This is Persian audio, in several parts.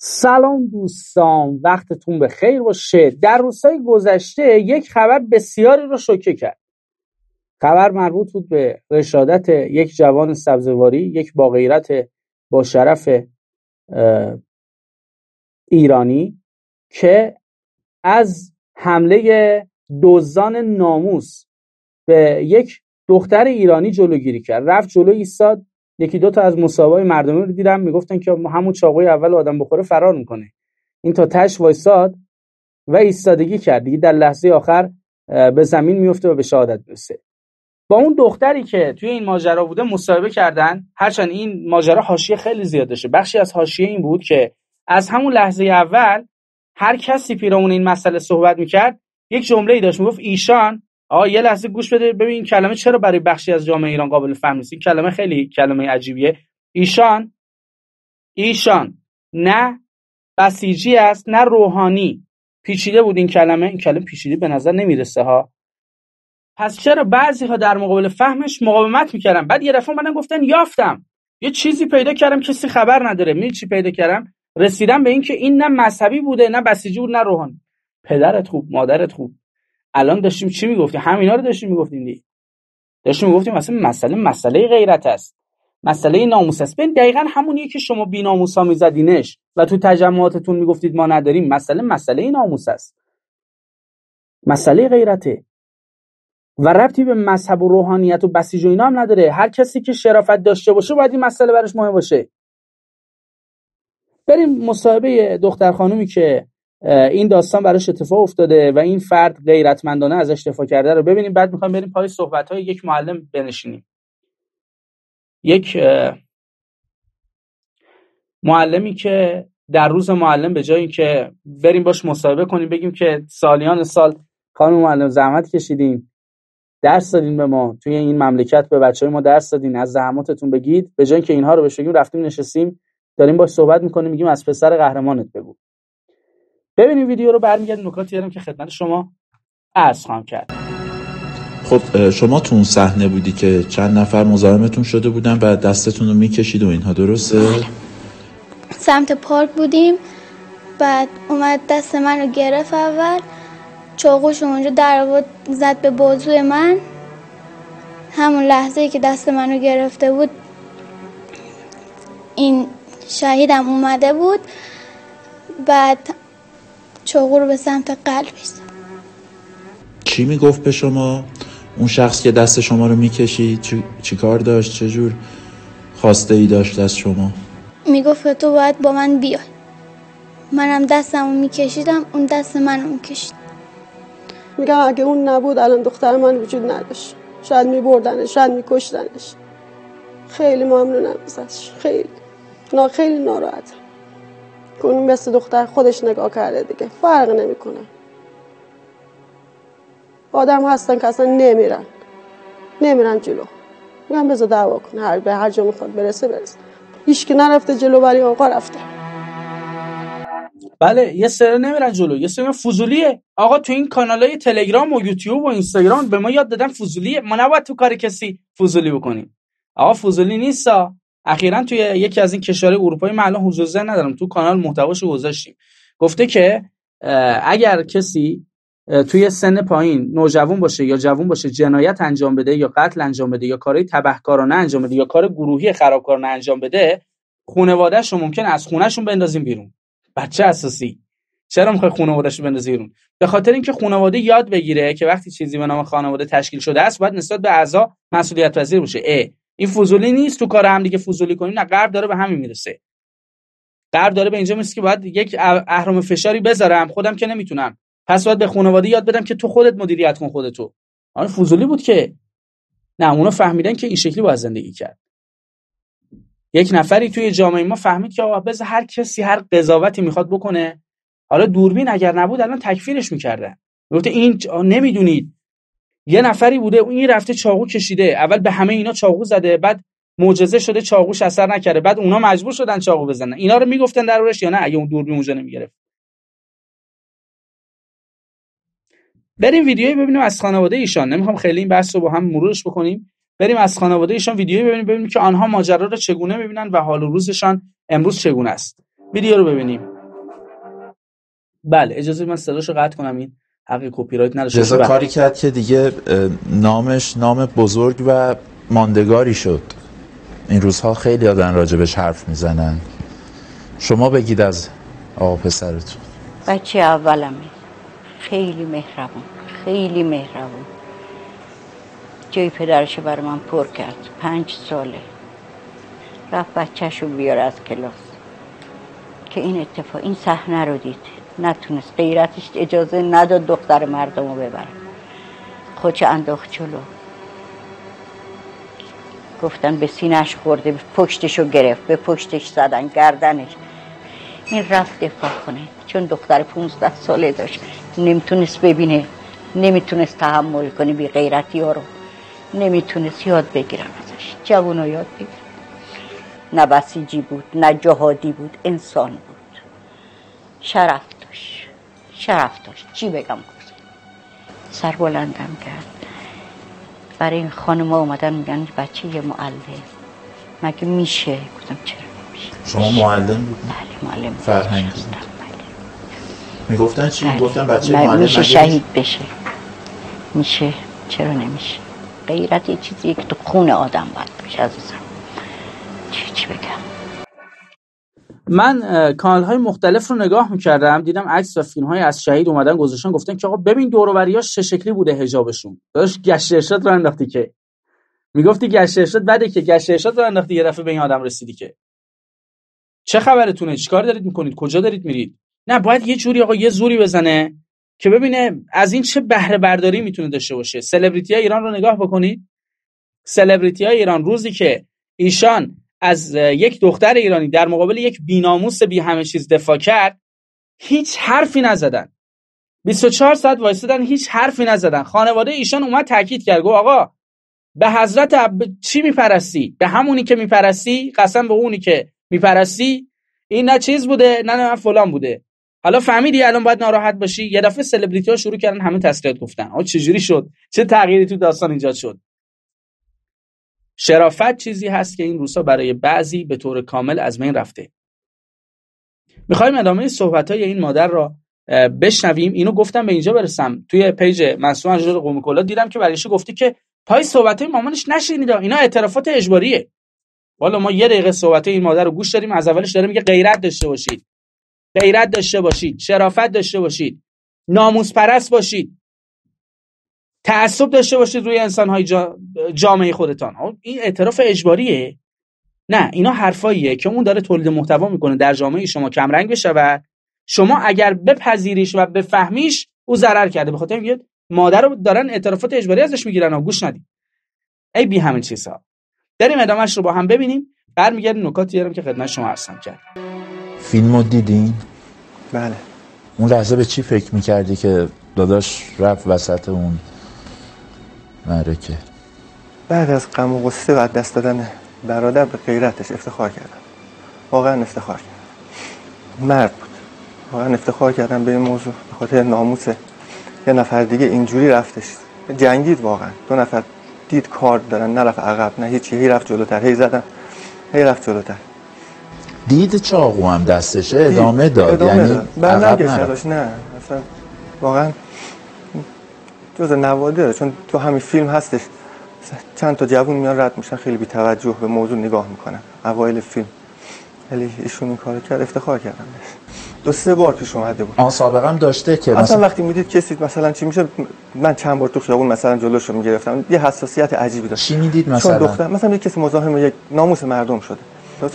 سلام دوستان وقتتون به خیر باشه. در روزهای گذشته یک خبر بسیاری رو شوکه کرد. خبر مربوط بود به رشادت یک جوان سبزواری یک با غیرت با شرف ایرانی که از حمله دزدان ناموس به یک دختر ایرانی جلوگیری کرد. رفت جلو ایستاد. یکی دو تا از مصاحبه مردمی رو دیدم می‌گفتن که همون چاقوی اول آدم بخوره فرار می‌کنه. این تا تش وایساد و ایستادگی کرد. دیگه در لحظه آخر به زمین میفته و به شهادت می‌رسه. با اون دختری که توی این ماجرا بوده مصاحبه کردن هرچند این ماجرا حاشیه خیلی زیاد بخشی از حاشیه این بود که از همون لحظه اول هر کسی پیرامون این مسئله صحبت می‌کرد یک جمله ای داشت می‌گفت ایشان آقا یه لحظه گوش بده. ببین این کلمه چرا برای بخشی از جامعه ایران قابل فهم نیست؟ کلمه خیلی کلمه عجیبیه. ایشان ایشان نه بسیجی است نه روحانی. پیچیده بود این کلمه. این کلمه پیچیده به نظر نمی‌رسه ها. پس چرا بعضی ها در مقابل فهمش مقاومت می‌کردن؟ بعد یه دفعه منم گفتن یافتم. یه چیزی پیدا کردم کسی خبر نداره. می چی پیدا کردم؟ رسیدم به اینکه این نه مذهبی بوده نه بسیجی بود نه روحانی. پدرت خوب مادرت خوب. الان داشتیم چی می‌گفتیم؟ همینا رو داشتیم می‌گفتیم دیگه. داشتیم می‌گفتیم مثلا مسئله مسئله غیرت است. مسئله ناموس است. ببین دقیقا همونیه که شما بی ناموسا میزدینش و تو تجمعاتتون می‌گفتید ما نداریم. مسئله مسئله ناموس است. مسئله غیرته. و ربطی به مذهب و روحانیت و بسیج و اینا هم نداره. هر کسی که شرافت داشته باشه باید این مسئله براش مهم باشه. بریم مصاحبه دختر خانومی که این داستان براش اتفاق افتاده و این فرد غیرتمندانه ازش دفاع کرده رو ببینیم. بعد می‌خوایم بریم پای صحبت های یک معلم بنشینیم. یک معلمی که در روز معلم به جای اینکه بریم باش مصاحبه کنیم بگیم که سالیان سال خانم معلم زحمت کشیدین درس دادین به ما توی این مملکت به بچه های ما درس دادین از زحماتتون بگید. به جای اینکه اینها رو بهش بگیم رفتیم نشستیم داریم باش صحبت می‌کنیم میگیم از پسر قهرمانت بگو. ببینیم ویدیو رو برمیگردیم. نکاتی دارم که خدمت شما عرض خواهم کرد. خب شما تو اون صحنه بودی که چند نفر مزاحمتون شده بودن و دستتون رو می‌کشید و اینها درسته؟ بله. سمت پارک بودیم. بعد اومد دست من رو گرفت اول. چاقوش اونجا در زد به بازوی من. همون لحظه که دست منو گرفته بود این شهیدم اومده بود. بعد چاقو رو به سمت قلبش چی می‌گفت به شما؟ اون شخص که دست شما رو می‌کشید چی, چی کار داشت؟ چجور خواسته ای داشت از شما؟ می‌گفت تو باید با من بیای. منم دستم رو میکشیدم اون دست منو می‌کشید. میگم اگه اون نبود الان دختر من وجود نداشت. شاید میبردنش شاید میکشتنش. خیلی ممنونم ازش. خیلی. نا خیلی ناراحتم. که اون مثل دختر خودش نگاه کرده دیگه. فرق نمی‌کنه. آدم هستن که اصلا نمیرن. نمیرن جلو. میگم بذار دعوا کنه. هر به هر جا می‌خواد برسه برسه. هیچ که نرفته جلو ولی آقا رفته. بله یه سر نمیرن جلو. یه سر فضولیه. آقا تو این کانال های تلگرام و یوتیوب و اینستاگرام به ما یاد دادن فضولیه. ما نباید تو کار کسی فضولی بکنیم. آقا فضولی نیستا. اخیرا توی یکی از این کشورهای اروپایی من الان حضور ندارم. تو کانال محتواشو گذاشتیم. گفته که اگر کسی توی سن پایین نوجوان باشه یا جوان باشه جنایت انجام بده یا قتل انجام بده یا کارهای تبهکارانه انجام بده یا کار گروهی خرابکارانه انجام بده خانواده‌اش رو ممکن از خونهشون بندازیم بیرون. بچه اساسی. چرا می‌خوای خانواده‌اش رو بندازی بیرون؟ به خاطر اینکه خانواده یاد بگیره که وقتی چیزی به نام خانواده تشکیل شده است باید نسبت به اعضا مسئولیت پذیر باشه این فضولی نیست تو کار هم دیگه فضولی کنیم نه غرب داره به همین می‌رسه. غرب داره به اینجا می‌رسه که باید یک اهرم فشاری بذارم خودم که نمی‌تونم. پس باید به خانواده یاد بدم که تو خودت مدیریت کن خودتو. آن فضولی بود که. نه اونا فهمیدن که این شکلی باید زندگی کرد. یک نفری توی جامعه ما فهمید که آقا بذار هر کسی هر قضاوتی می‌خواد بکنه. حالا دوربین اگر نبود الان تکفیرش می‌کردن. گفته این نمی‌دونید. یه نفری بوده این رفته چاقو کشیده. اول به همه اینا چاقو زده بعد معجزه شده چاقوش اثر نکرده بعد اونا مجبور شدن چاقو بزنن. اینا رو می‌گفتن درورش یا نه؟ اگه اون دوربین اونجا نمی‌گرفت. بریم ویدیویی ببینیم از خانواده ایشان. نمی‌خوام خیلی این بحث رو با هم مرورش بکنیم. بریم از خانواده ایشان ویدیویی ببینیم ببینیم که آنها ماجرا را چگونه می‌بینن و حال و روزشان امروز چگونه است. ویدیو رو ببینیم. بله اجازه من صداشو قطع کنم این. حق کپی رایت نداشته جزا باشه. کاری کرد که دیگه نامش نام بزرگ و ماندگاری شد. این روزها خیلی آدم راجبش حرف می‌زنن. شما بگید از آقا پسرتون. بچه اولمه. خیلی مهربون خیلی مهربون. جای پدرش برای من پر کرد. پنج ساله. رفت بچهشو بیاره از کلاس. که این اتفاق این صحنه رو دید. نتونست. غیرتش اجازه نداد دختر مردم رو ببره. خودش انداخت جلو. گفتن به سینهش خورده به پشتشو گرفت به پشتش زدن گردنش. این رفت دفاع کنه. چون دختر 15 ساله داشت. نمی‌تونست ببینه. نمی‌تونست تحمل کنه بی غیرتی ها رو. نمی‌تونست یاد بگیرم ازش. جوون یاد بگیر نه بسیجی بود نه جهادی بود انسان بود. شرف داشت شرف داشت چی بگم گفت سر بلندم کرد. برای این خانم اومدن میگن بچه یه معلم. مگه میشه؟ گفتم چرا نمیشه شما معلم بود بله معلم فرهنگی. بله. می‌گفتن چی؟ بله. گفتن بچه معلم میشه شهید بشه. میشه. چرا نمیشه؟ غیرت یه چیزی که تو خون آدم باید باشه عزیزم. چی چی بگم؟ من کانال های مختلف رو نگاه می‌کردم دیدم عکس و فیلم های از شهید اومدن گذاشتن گفتن که آقا ببین دوروبریاش چه شکلی بوده حجابشون. داشت گشت ارشاد رو انداختی که. می‌گفتی گشت ارشاد بده که گشت ارشاد رو انداختی یه دفعه به این آدم رسیدی که. چه خبرتونه؟ چیکار دارید می‌کنید؟ کجا دارید میرید؟ نه باید یه جوری آقا یه زوری بزنه که ببینه از این چه بهره برداری می‌تونه داشته باشه. سلبریتی ایران رو نگاه بکنید. سلبریتی ایران روزی که ایشان از یک دختر ایرانی در مقابل یک بیناموس بی همه چیز دفاع کرد هیچ حرفی نزدن. 24 ساعت وایسادن هیچ حرفی نزدن. خانواده ایشان اومد تاکید کرد. گفت آقا به حضرت عب... چی میپرستی؟ به همونی که میپرستی؟ قسم به اونی که میپرستی؟ این نه چیز بوده نه نه فلان بوده. حالا فهمیدی الان باید ناراحت باشی؟ یه دفعه سلبریتی ها شروع کردن همه تسلیت گفتن. آقا چجوری شد؟ چه تغییری تو داستان ایجاد شد؟ شرافت چیزی هست که این روزها برای بعضی به طور کامل از بین رفته. می‌خوایم ادامه صحبت های این مادر را بشنویم. اینو گفتم به اینجا برسم. توی page مسئول انجور قومی کلا دیدم که برایش گفتی که پای صحبت های مامانش نشینید اینا اعترافات اجباریه. والا ما یه دقیقه صحبت این مادر رو گوش داریم از اولش داره میگه غیرت داشته باشید. غیرت داشته باشید. شرافت داشته باشید. ناموس پرست باشید. تعصب داشته باشید روی انسان‌های جا... جامعه خودتان. این اعتراف اجباریه. نه اینا حرفاییه که اون داره تولید محتوا می‌کنه در جامعه شما کمرنگ بشود شما اگر بپذیریش و بفهمیش او ضرر کرده. به خاطر میگه مادر رو دارن اعترافات اجباری ازش می‌گیرن. و گوش ندید. ای بی همین چیزها بریم ادامهش رو با هم ببینیم. برمیگردیم نکاتی دارم که خدمت شما عرضم کرد فیلم رو دیدین؟ بله. اون لحظه به چی فکر می‌کردی که داداش رفت وسط اون معرکه. بعد از غم و غصه و دست دادن برادر به غیرتش افتخار کردم. واقعا افتخار کردم. مرد بود. واقعا افتخار کردم به این موضوع به خاطر ناموس. یه نفر دیگه اینجوری رفتش. جنگید واقعا. دو نفر دید کار دارن نرفت عقب نه هیچی. هی رفت جلوتر هی زدن. هی رفت جلوتر. دید چاقو هم دستشه ادامه داد. ادامه یعنی داد. عقب نرفت. نه. اصلا واقعا جز نوادره چون تو همین فیلم هستش. چند تا جوون میان رد میشن خیلی بی توجه به موضوع نگاه می‌کنن اوایل فیلم. ولی ایشون این کارو کرد افتخار کردم. دو سه بار پیش اومده بود. آن هم داشته که اصلا مثلا وقتی می‌دید کسی مثلا چی میشه من چند بار تو خیابون مثلا جلوشو می‌گرفتم یه حساسیت عجیبی داشت. چی می‌دید چون مثلا؟ دختر مثلا یه کسی مزاحم یک ناموس مردم شده؟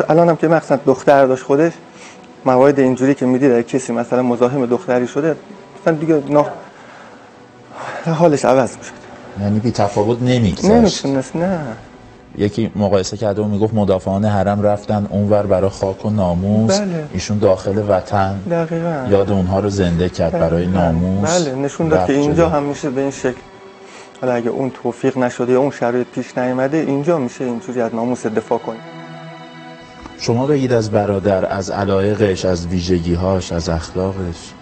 الان هم که مثلا دختر داشت خودش موارد اینجوری که می‌دید کسی مثلا مزاحم دختری شده مثلا دیگه نا... حالش عوض می‌شد. یعنی بی تفاوت نمیگذاشت نمی‌تونست نه. یکی مقایسه کرده و می‌گفت مدافعان حرم رفتن اونور برای خاک و ناموس. بله. ایشون داخل وطن. دقیقا. یاد اونها رو زنده کرد برای ناموس. بله نشون داد که اینجا. هم میشه به این شکل. حالا اگه اون توفیق نشده یا اون شرایط پیش نیامده اینجا میشه اینجوری از ناموس دفاع کنی شما بگید از برادر از علایقش از ویژگیهاش از اخلاقش.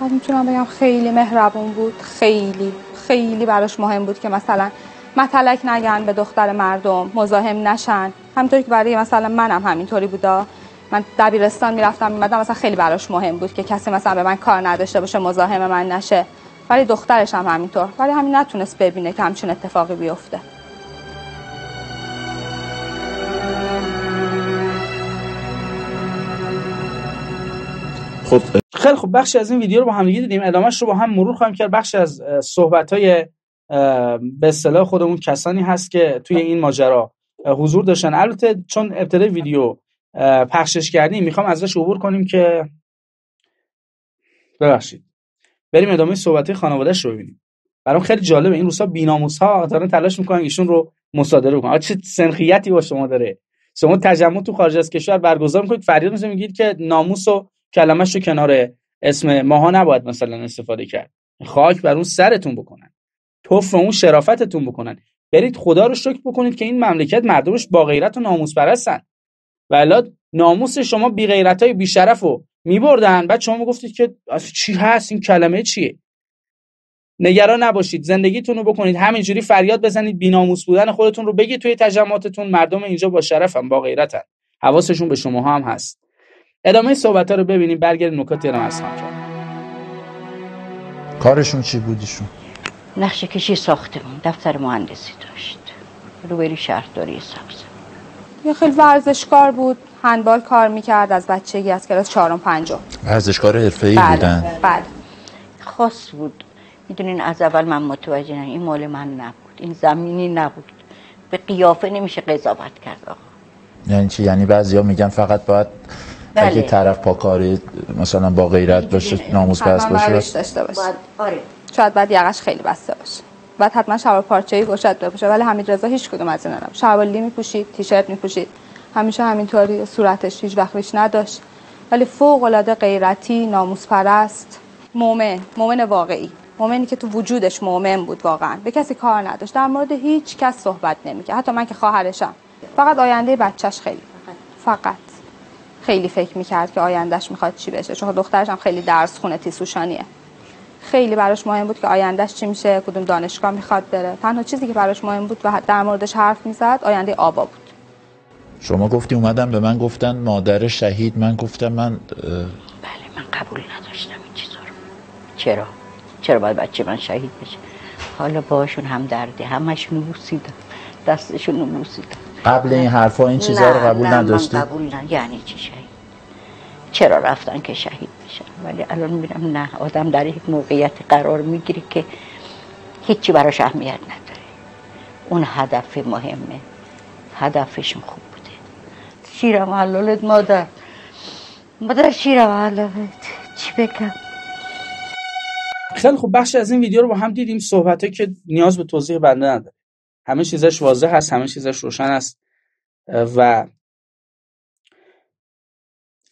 من می‌تونم بگم خیلی مهربون بود. خیلی خیلی براش مهم بود که مثلا متلک نگن به دختر مردم مزاحم نشن. همینطوری که برای مثلا منم همینطوری بودا. من دبیرستان می‌رفتم میمدم مثلا خیلی براش مهم بود که کسی مثلا به من کار نداشته باشه مزاحم من نشه. ولی دخترش هم همینطور. ولی همین نتونست ببینه که همچین اتفاقی بیفته. خب خیلی خب بخشی از این ویدیو رو با هم دیگه دیدیم. ادامهش رو با هم مرور خواهیم کرد. بخشی از صحبت های به اصطلاح خودمون کسانی هست که توی این ماجرا حضور داشتن. البته چون ابتدای ویدیو پخشش کردیم می‌خوام ازش عبور کنیم که ببخشید. بریم ادامه صحبت خانوادهش رو ببینیم. برام خیلی جالبه. این روسا بیناموس ها دارن تلاش می‌کنن ایشون رو مصادره کنن چه سنخیتی با شما داره. شما تجمع تو خارج از کشور برگزار می‌کنید. فریاد میگید که ناموس و کلمش رو کنار اسم ماها نباید مثلا استفاده کرد. خاک بر اون سرتون بکنن. توف اون شرافتتون بکنن. برید خدا رو شکر بکنید که این مملکت مردمش با غیرت و ناموس پرستن. ولی ناموس شما بی غیرت های بی شرف رو میبردن. بعد شما گفتید که چی هست؟ این کلمه چیه؟ نگران نباشید. زندگیتون رو بکنید. همینجوری فریاد بزنید. بیناموس بودن خودتون رو بگید توی تجمعاتتون. مردم اینجا با شرفن با غیرتن. حواسشون به شما هم هست. ادامه صحبت ها رو ببینیم. برگردیم نکاتی رو ارز کرد کارشون چی بودیشون نقشه کشی ساختمون دفتر مهندسی داشت. روبری شهرداری سبز یه خیلی ورزشکار بود. هندبال کار می‌کرد. از بچگی از کلاس چهارم پنجم. ورزشکار حرفه‌ای بله بودن. بله. خاص بود. می‌دونین از اول من متوجه نه این مال من نبود. این زمینی نبود. به قیافه نمیشه قضاوت کرد آقا. یعنی چی؟ یعنی بعضیا میگن فقط باید بله. اگه طرف پاکاری مثلا با غیرت باشه ناموس پرست حتما روش باشه داشته باشه. باید آره. شاید بعد یقش خیلی بسته باشه. بعد حتما شلوار پارچه‌ای گشاد بپوشه. ولی حمید رضا هیچ کدوم از اینا نبود شلوار میپوشید تیشرت میپوشید. همیشه همینطوری صورتش هیچ وقت ریش نداشت. ولی فوق العاده غیرتی ناموس پرست مؤمن مؤمن واقعی. مؤمنی که تو وجودش مؤمن بود واقعا. به کسی کار نداشت. در مورد هیچ کس صحبت نمی‌کرد. حتی من که خواهرشم. فقط آینده بچهش خیلی. فقط. خیلی فکر می‌کرد که آیندهش می‌خواد چی بشه چون دخترش هم خیلی درس خونه تیسوشانیه. خیلی براش مهم بود که آیندهش چی میشه کدوم دانشگاه می‌خواد بره. تنها چیزی که براش مهم بود و در موردش حرف می‌زد آینده آبا بود. شما گفتی اومدن به من گفتن مادر شهید. من گفتم من بله من قبول نداشتم این چیزا رو. چرا؟ چرا باید بچه من شهید بشه؟ حالا باشون هم دردی همشون رو بوسیدم دستشون رو بوسیدم قبل این حرفا این چیزا رو قبول نه، نداشتی؟ من قبول نه. یعنی چی شهید؟ چرا رفتن که شهید بشن؟ ولی الان می‌بینم نه آدم در یک موقعیت قرار می‌گیره که هیچی براش اهمیت نداره. اون هدف مهمه. هدفشون خوب بوده. شیرم حلالت مادر. مادر شیرم حلالت چی بگم؟ خیلی خوب بخشی از این ویدیو رو با هم دیدیم صحبت که نیاز به توضیح بنده نداره. همه چیزش واضح هست همه چیزش روشن است و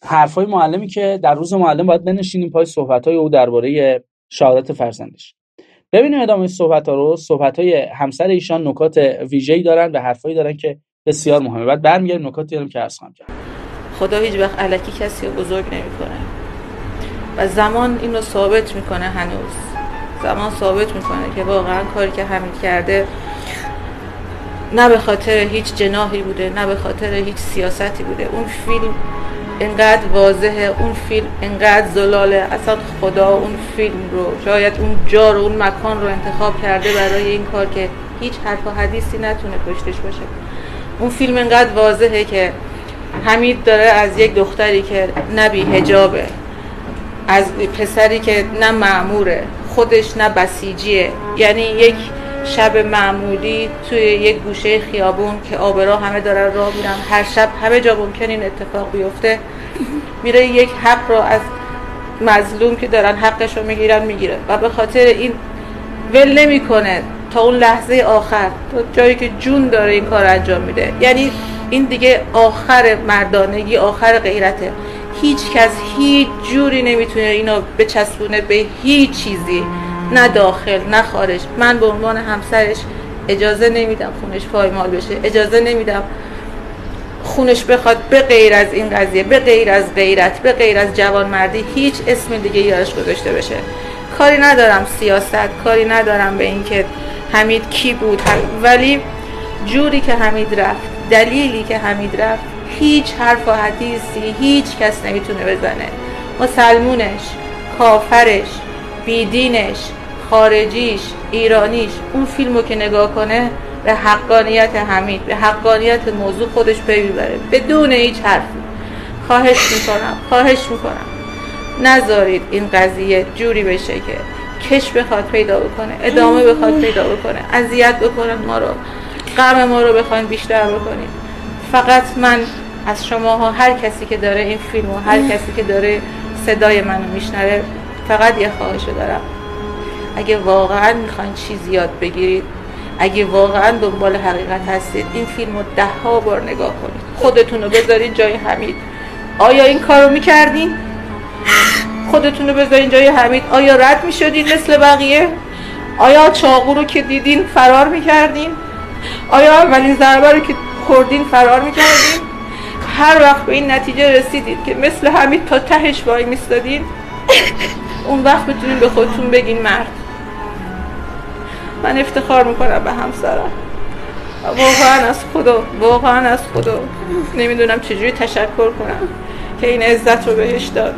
حرفای معلمی که در روز معلم باید بنشینیم پای صحبت‌های او درباره شهادت فرزندش. ببینیم ادامه صحبت ها رو. صحبت های همسر ایشان نکات ویژه‌ای دارن و حرفایی دارن که بسیار مهمه. بعد برمیگردیم نکاتی داریم که عرض خواهم کرد. خدا هیچ وقت علکی کسی رو بزرگ نمی‌کنه. و زمان این رو ثابت می‌کنه هنوز. زمان ثابت می‌کنه که واقعا کاری که حمید کرده نه به خاطر هیچ جناحی بوده نه به خاطر هیچ سیاستی بوده. اون فیلم انقدر واضحه اون فیلم انقدر زلاله اصلا خدا اون فیلم رو شاید اون جا رو اون مکان رو انتخاب کرده برای این کار که هیچ حرف و حدیثی نتونه پشتش باشه. اون فیلم انقدر واضحه که حمید داره از یک دختری که نبی هجابه از پسری که نه معموره خودش نه بسیجیه. یعنی یک شب معمولی توی یک گوشه خیابون که آبرا همه دارن راه میرن. هر شب همه جا ممکن این اتفاق بیفته. میره یک حق رو از مظلوم که دارن حقش رو می‌گیرن می‌گیره. و به خاطر این ول نمی‌کنه تا اون لحظه آخر تا جایی که جون داره این کار انجام میده. یعنی این دیگه آخر مردانگی آخر غیرته. هیچ کس هیچ جوری نمی‌تونه اینو بچسبونه به هیچ چیزی. نه داخل نه خارج. من به عنوان همسرش اجازه نمیدم خونش پایمال بشه. اجازه نمیدم خونش بخواد به غیر از این قضیه به غیر از غیرت به غیر از جوانمردی هیچ اسم دیگه یارش گذاشته بشه. کاری ندارم سیاست کاری ندارم به اینکه حمید کی بود. ولی جوری که حمید رفت دلیلی که حمید رفت هیچ حرف و حدیثی هیچ کس نمی‌تونه بزنه. مسلمونش کافرش بیدینش خارجیش ایرانیش اون فیلمو که نگاه کنه به حقانیت حمید به حقانیت موضوع خودش پی می‌بره. بدون هیچ حرفی. خواهش می‌کنم خواهش می‌کنم. نذارید این قضیه جوری بشه که کش بخواد پیدا بکنه ادامه بخواد پیدا بکنه اذیت بکنن ما رو. غم ما رو بخواین بیشتر بکنید. فقط من از شما ها هر کسی که داره این فیلم و هر کسی که داره صدای منو میشنره فقط یه خواهشو دارم. اگه واقعا می‌خواین چیزی یاد بگیرید اگه واقعا دنبال حقیقت هستید این فیلم رو ده ها بار نگاه کنید خودتون رو بذارید جای حمید آیا این کار رو می‌کردین؟ خودتون رو بذارین جای حمید آیا رد می‌شدین مثل بقیه؟ آیا چاقو رو که دیدین فرار می‌کردین؟ آیا اولین ضربه رو که خوردین فرار می‌کردین؟ هر وقت به این نتیجه رسیدید که مثل حمید تا تهش وای میستادین اون وقت بتونین به خودتون بگین مرد من افتخار می‌کنم به همسرم. واقعا از خدا واقعا از خدا. نمی‌دونم چجوری تشکر کنم که این عزت رو بهش داد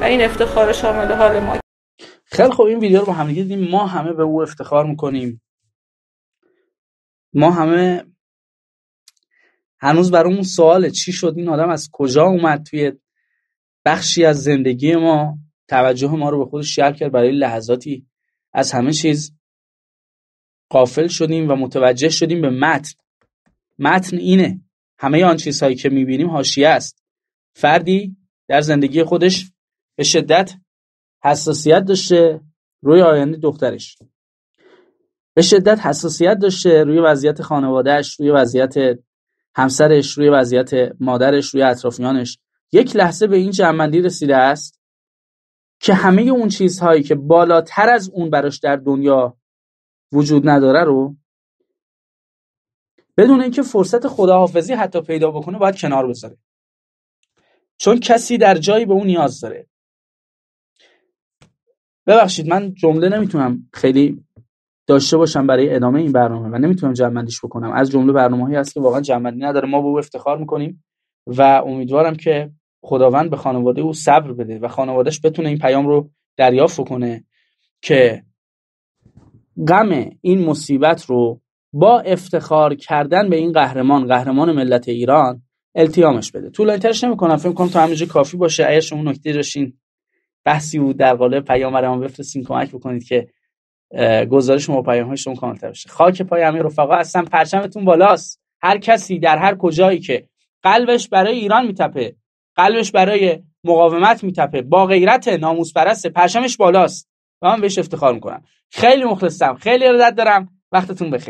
و این افتخار شامل حال ما. خیلی خوب این ویدیو رو با هم دیدیم. ما همه به او افتخار می‌کنیم. ما همه هنوز برامون سواله. چی شد؟ این آدم از کجا اومد توی بخشی از زندگی ما؟ توجه ما رو به خودش جلب کرد برای لحظاتی از همه چیز. قافل شدیم و متوجه شدیم به متن. متن اینه. همه آن چیزهایی که می‌بینیم حاشیه است. فردی در زندگی خودش به شدت حساسیت داشته روی آینده دخترش. به شدت حساسیت داشته روی وضعیت خانوادهش روی وضعیت همسرش روی وضعیت مادرش روی اطرافیانش. یک لحظه به این جنبندی رسیده است که همه اون چیزهایی که بالاتر از اون براش در دنیا وجود نداره رو؟ بدون اینکه فرصت خداحافظی حتی پیدا بکنه باید کنار بذاره. چون کسی در جایی به اون نیاز داره. ببخشید من جمله نمی‌تونم خیلی داشته باشم برای ادامه این برنامه و نمی‌تونم جمعندیش بکنم. از جمله برنامه‌ای هست که واقعا جمعندی نداره. ما به او افتخار می‌کنیم و امیدوارم که خداوند به خانواده او صبر بده و خانوادهش بتونه این پیام رو دریافت کنه که غم این مصیبت رو با افتخار کردن به این قهرمان قهرمان ملت ایران التیامش بده. طولانی‌ترش نمی‌کنم فکر کنم تا همینجا کافی باشه. اگه شما نکته داشتین بحثی بود در قالب پیام برام بفرستین کمک بکنید که گزارش ما پیام های شما کاملتر بشه. خاک پای همه رفقا هستن پرچمتون بالاست. هر کسی در هر کجایی که قلبش برای ایران میتپه قلبش برای مقاومت میتپه با غیرت ناموس پرسته پرچمش بالاست. و من بهش افتخار می‌کنم. خیلی مخلصم. خیلی ارادت دارم. وقتتون بخیر.